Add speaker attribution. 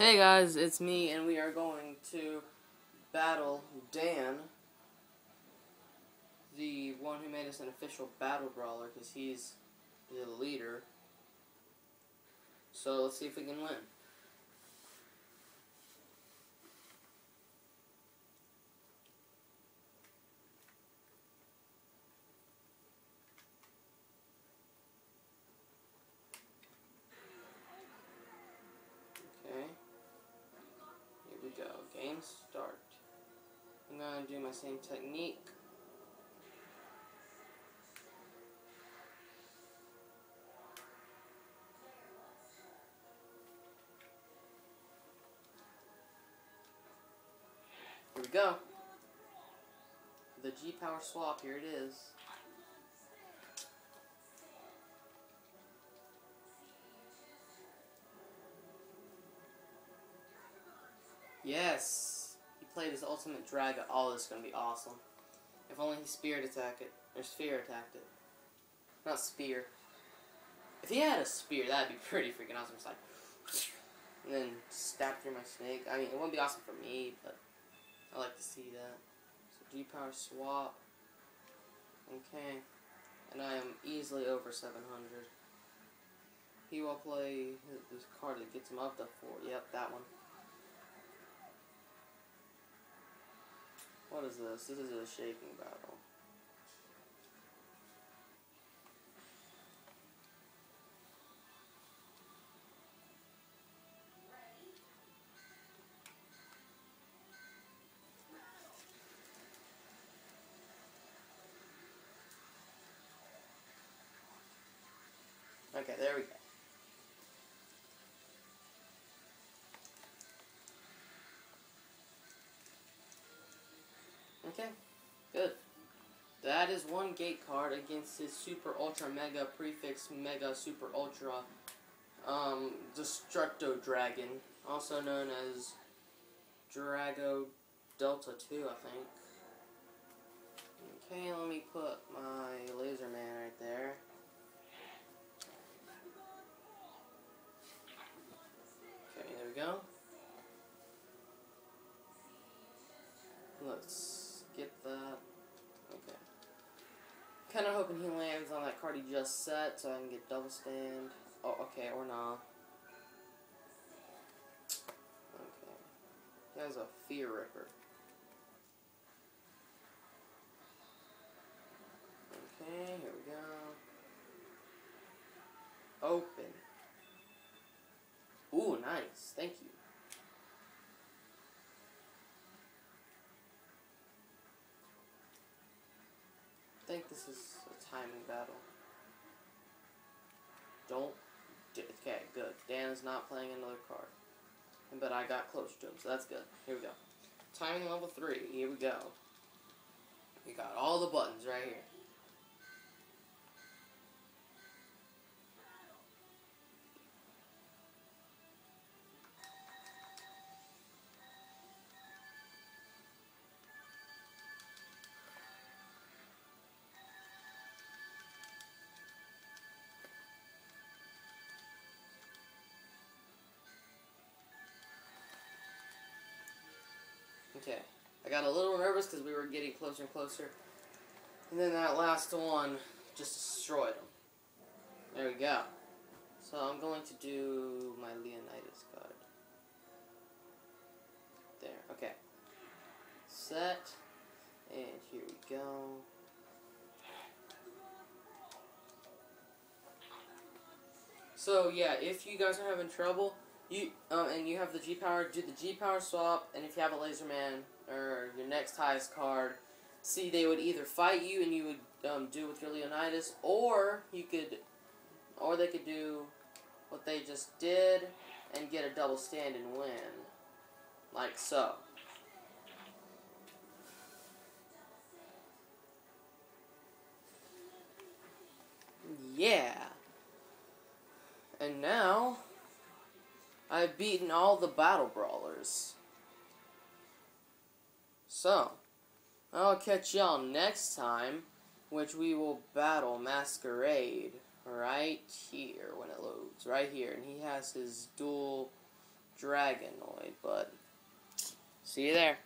Speaker 1: Hey guys, it's me, and we are going to battle Dan, the one who made us an official battle brawler, because he's the leader. So let's see if we can win. Okay. Here we go. Game start. I'm going to do my same technique. Here we go. The G power swap, here it is. Yes! He played his ultimate dragon. Oh, this is gonna be awesome. If only he spirit attacked it. Or sphere attacked it. Not spear. If he had a spear, that'd be pretty freaking awesome. It's like and then stab through my snake. I mean it wouldn't be awesome for me, but I like to see that. So G power swap. Okay. And I am easily over seven hundred. He will play this card that gets him up to four. Yep, that one. What is this? This is a shaking battle. Okay, good. That is one gate card against his Super Ultra Mega Prefix Mega Super Ultra um, Destructo Dragon, also known as Drago Delta 2, I think. Okay, let me put my Laser Man right there. Okay, there we go. Let's get that. Okay. Kind of hoping he lands on that card he just set so I can get double stand. Oh, okay, or not. Okay. Has a Fear Ripper. Okay, here we go. Open. Ooh, nice. Thank you. This is a timing battle. Don't. Okay, good. Dan is not playing another card. But I got close to him, so that's good. Here we go. Timing level 3. Here we go. We got all the buttons right here. Okay. I got a little nervous because we were getting closer and closer. And then that last one just destroyed him. There we go. So I'm going to do my Leonidas card. There, okay. Set. And here we go. So yeah, if you guys are having trouble, you um, and you have the G power, do the G power swap, and if you have a laser man or your next highest card, see they would either fight you and you would um, do with your Leonidas, or you could, or they could do what they just did and get a double stand and win, like so. Yeah. I've beaten all the battle brawlers. So, I'll catch y'all next time, which we will battle Masquerade right here when it loads, right here. And he has his dual Dragonoid, but see you there.